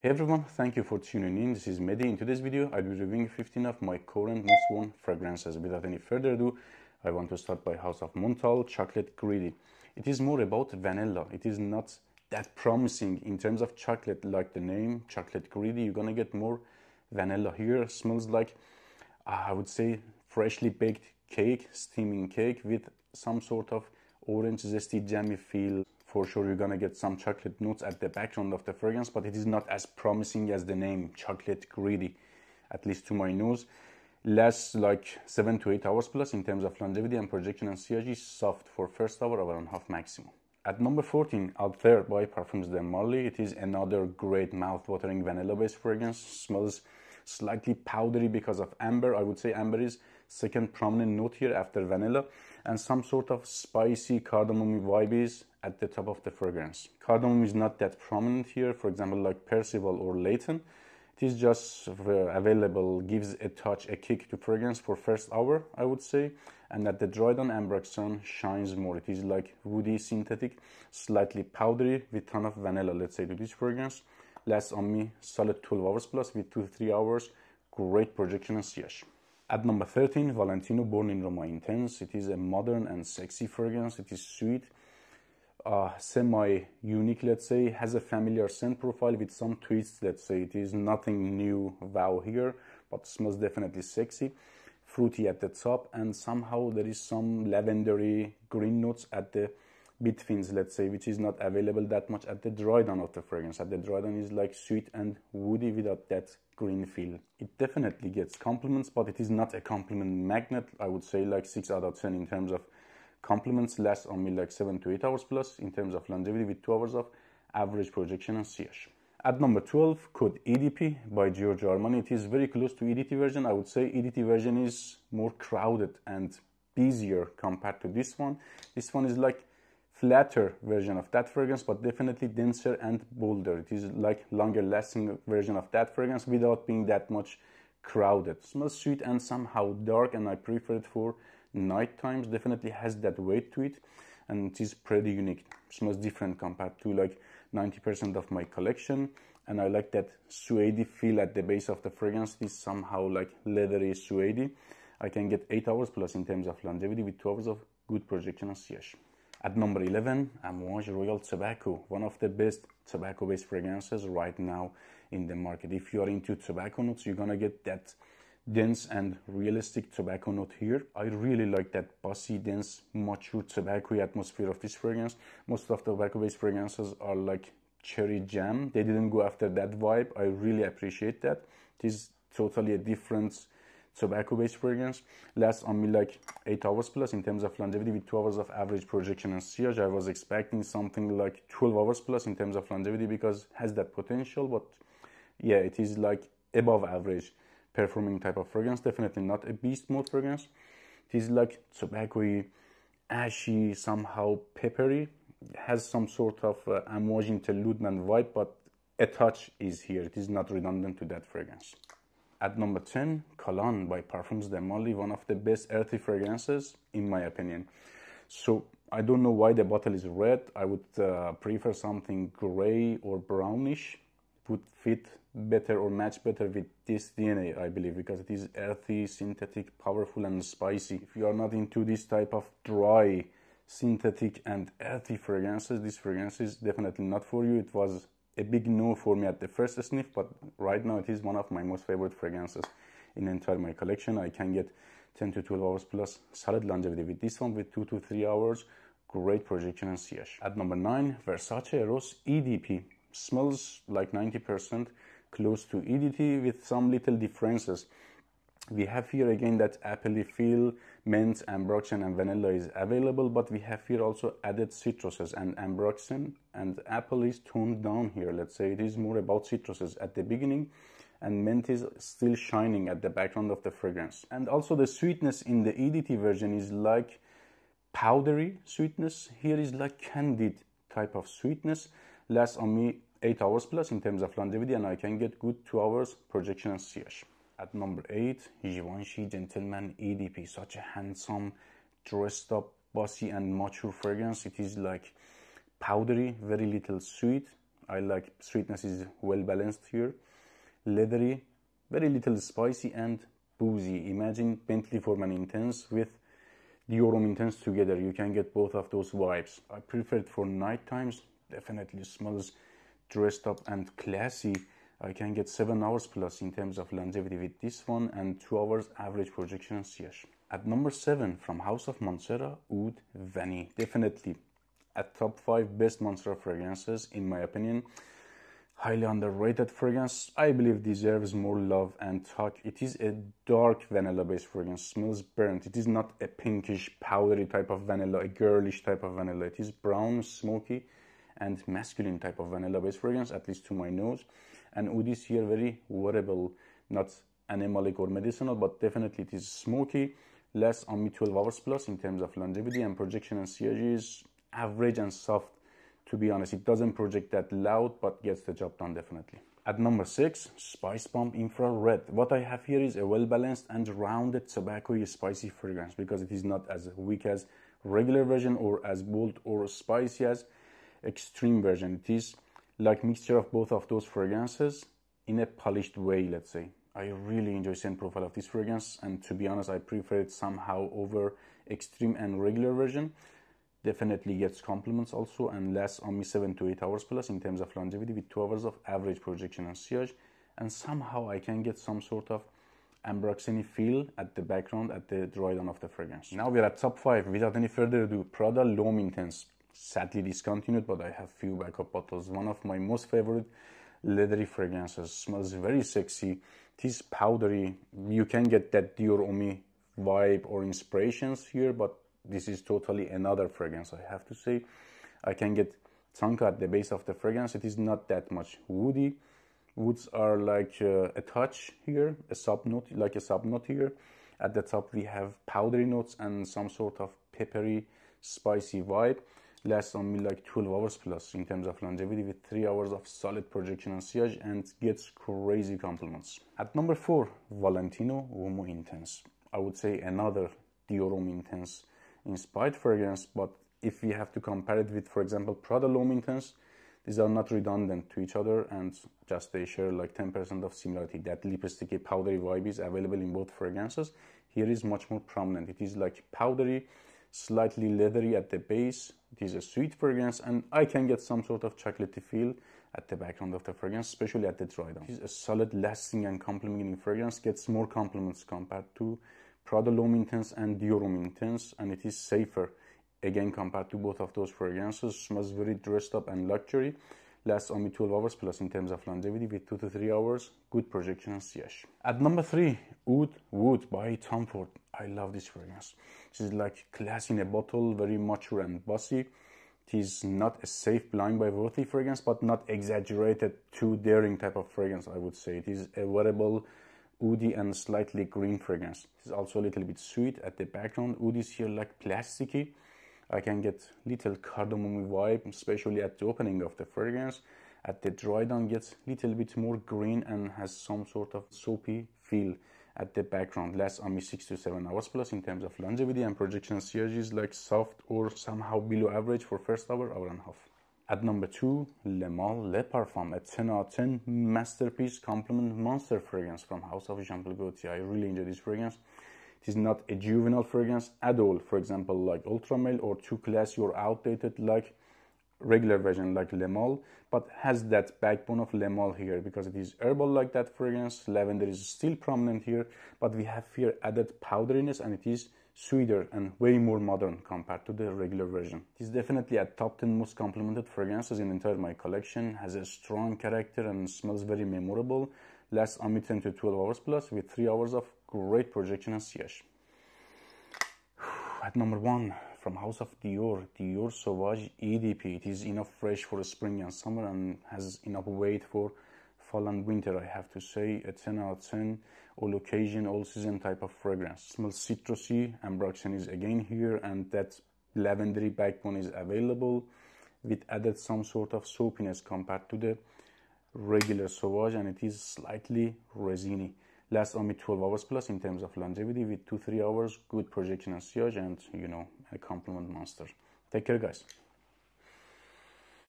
Hey everyone, thank you for tuning in. This is Mehdi. In today's video, I'll be reviewing 15 of my current most worn fragrances. Without any further ado, I want to start by House of Montale Chocolate Greedy. It is more about vanilla. It is not that promising in terms of chocolate like the name, Chocolate Greedy. You're gonna get more vanilla here. Smells like, I would say, freshly baked cake, steaming cake with some sort of orange zesty jammy feel for sure you're gonna get some chocolate notes at the background of the fragrance but it is not as promising as the name chocolate greedy at least to my nose less like 7 to 8 hours plus in terms of longevity and projection and sillage soft for first hour hour and a half maximum. At number 14 Althaïr by Parfums de Marly it is another great mouth-watering vanilla based fragrance. Smells slightly powdery because of amber. I would say amber is second prominent note here after vanilla. And some sort of spicy cardamom vibes at the top of the fragrance. Cardamom is not that prominent here, for example, like Percival or Layton. It is just available, gives a touch, a kick to fragrance for first hour, I would say. And at the dry down, shines more. It is like woody, synthetic, slightly powdery with ton of vanilla, let's say, to this fragrance. Lasts on me solid 12 hours plus with 2 3 hours. Great projection and sillage. At number 13, Valentino Born in Roma Intense. It is a modern and sexy fragrance. It is sweet, uh, semi-unique, let's say, has a familiar scent profile with some twists, let's say. It is nothing new, wow here, but smells definitely sexy. Fruity at the top, and somehow there is some lavendery green notes at the bitfins, let's say, which is not available that much at the dry down of the fragrance. At the dry down is like sweet and woody without that green feel. It definitely gets compliments, but it is not a compliment magnet. I would say like 6 out of 10 in terms of compliments last only like 7 to 8 hours plus in terms of longevity with 2 hours of average projection and sillage. At number 12, Code EDP by Giorgio Armani. It is very close to EDT version. I would say EDT version is more crowded and busier compared to this one. This one is like flatter version of that fragrance, but definitely denser and bolder. It is like longer lasting version of that fragrance without being that much crowded. Smells sweet and somehow dark and I prefer it for night times definitely has that weight to it and it is pretty unique it smells different compared to like 90% of my collection and I like that suede feel at the base of the fragrance it is somehow like leathery suede I can get 8 hours plus in terms of longevity with 2 hours of good projection and sillage. At number 11, Amouage Royal Tobacco, one of the best tobacco-based fragrances right now in the market. If you are into tobacco notes, you're gonna get that dense and realistic tobacco note here. I really like that bossy, dense, mature tobacco atmosphere of this fragrance. Most of the tobacco-based fragrances are like cherry jam. They didn't go after that vibe. I really appreciate that. It is totally a different tobacco-based fragrance. Lasts on me like 8 hours plus in terms of longevity with 2 hours of average projection and sillage. I was expecting something like 12 hours plus in terms of longevity because has that potential, but yeah, it is like above average performing type of fragrance. Definitely not a beast mode fragrance. It is like tobacco ashy, somehow peppery. It has some sort of uh, amouage interlude and vibe, but a touch is here. It is not redundant to that fragrance. At number 10, Kalan by Parfums de Marly, one of the best earthy fragrances, in my opinion. So I don't know why the bottle is red. I would uh, prefer something gray or brownish would fit better or match better with this DNA, I believe, because it is earthy, synthetic, powerful, and spicy. If you are not into this type of dry, synthetic, and earthy fragrances, this fragrance is definitely not for you. It was a big no for me at the first sniff, but right now it is one of my most favorite fragrances in entire my collection. I can get 10 to 12 hours plus solid longevity with this one with 2 to 3 hours. Great projection and sillage. At number 9, Versace Eros EDP smells like 90% close to EDT with some little differences. We have here again that apple feel, mint, ambroxan and vanilla is available, but we have here also added citruses and ambroxan and apple is toned down here. Let's say it is more about citruses at the beginning and mint is still shining at the background of the fragrance. And also the sweetness in the EDT version is like powdery sweetness. Here is like candied type of sweetness lasts on me 8 hours plus in terms of longevity and I can get good 2 hours projection and sillage. At number 8, Givenchy Gentleman EDP, such a handsome, dressed up, bossy and mature fragrance. It is like powdery, very little sweet. I like sweetness is well balanced here. Leathery, very little spicy and boozy. Imagine Bentley for Men Intense with Dior Homme Intense together. You can get both of those vibes. I prefer it for night times. Definitely smells dressed up and classy. I can get 7 hours plus in terms of longevity with this one and 2 hours average projection and sillage. At number 7 from House of Mancera, Oud Vanille. Definitely at top 5 best Mancera fragrances in my opinion highly underrated fragrance. I believe deserves more love and talk. It is a dark vanilla based fragrance, smells burnt. It is not a pinkish, powdery type of vanilla, a girlish type of vanilla. It is brown, smoky, and masculine type of vanilla based fragrance, at least to my nose. And Oud is here very wearable, not animalic or medicinal, but definitely it is smoky, less on me 12 hours plus in terms of longevity and projection and sillage is average and soft to be honest. It doesn't project that loud, but gets the job done definitely. At number six, Spice Bomb Infrared. What I have here is a well-balanced and rounded tobacco spicy fragrance because it is not as weak as regular version or as bold or spicy as extreme version. It is like mixture of both of those fragrances in a polished way, let's say. I really enjoy scent profile of this fragrance and to be honest, I prefer it somehow over extreme and regular version definitely gets compliments also and lasts only 7 to 8 hours plus in terms of longevity with 2 hours of average projection and sillage and somehow I can get some sort of ambroxany feel at the background at the dry down of the fragrance. Now we're at top 5 without any further ado Prada L'Homme Intense sadly discontinued but I have few backup bottles. One of my most favorite leathery fragrances smells very sexy. It is powdery. You can get that Dior Homme vibe or inspirations here but this is totally another fragrance I have to say. I can get tonka at the base of the fragrance. It is not that much woody. Woods are like uh, a touch here a sub note like a sub note here. At the top we have powdery notes and some sort of peppery spicy vibe lasts on me like 12 hours plus in terms of longevity with 3 hours of solid projection and sillage and gets crazy compliments. At number 4, Valentino Uomo Intense. I would say another Dior Homme Intense inspired fragrance, but if we have to compare it with, for example, Prada L'Homme Intense, these are not redundant to each other and just they share like 10% of similarity. That lipsticky powdery vibe is available in both fragrances. Here is much more prominent. It is like powdery, slightly leathery at the base. It is a sweet fragrance and I can get some sort of chocolatey feel at the background of the fragrance, especially at the dry down. It is a solid, lasting and complimenting fragrance, gets more compliments compared to Prada L'Homme Intense and Dior Homme Intense and it is safer again compared to both of those fragrances smells very dressed up and luxury lasts only 12 hours plus in terms of longevity with 2 to 3 hours good projection and sillage at number 3 Oud Wood by Tom Ford I love this fragrance this is like class in a bottle very mature and bossy it is not a safe blind by worthy fragrance but not exaggerated too daring type of fragrance I would say it is a wearable woody and slightly green fragrance. It's also a little bit sweet at the background. Oud is here like plasticky. I can get little cardamom vibe, especially at the opening of the fragrance. At the dry down gets little bit more green and has some sort of soapy feel at the background. Lasts only 6 to 7 hours plus in terms of longevity and projection sillage is like soft or somehow below average for first hour, hour and a half. At number two, Le Male Le Parfum, a 10 out of 10 masterpiece compliment monster fragrance from House of Jean Paul Gaultier. I really enjoy this fragrance. It is not a juvenile fragrance at all, for example, like Ultra Male or too classy or outdated like regular version like Le Male, but has that backbone of Le Male here because it is herbal like that fragrance. Lavender is still prominent here, but we have here added powderiness and it is sweeter and way more modern compared to the regular version. It is definitely a top 10 most complimented fragrances in entire my collection, has a strong character and smells very memorable, lasts only 10 to 12 hours plus with 3 hours of great projection and sillage. At number 1, from House of Dior, Dior Sauvage EDP. It is enough fresh for spring and summer and has enough weight for fall and winter, I have to say. A 10 out of 10 all occasion, all season type of fragrance. Smells citrusy, ambroxan is again here, and that lavendery backbone is available with added some sort of soapiness compared to the regular Sauvage, and it is slightly resiny. Lasts only 12 hours plus in terms of longevity with 2-3 hours, good projection and sillage, and you know, a compliment monster. Take care, guys.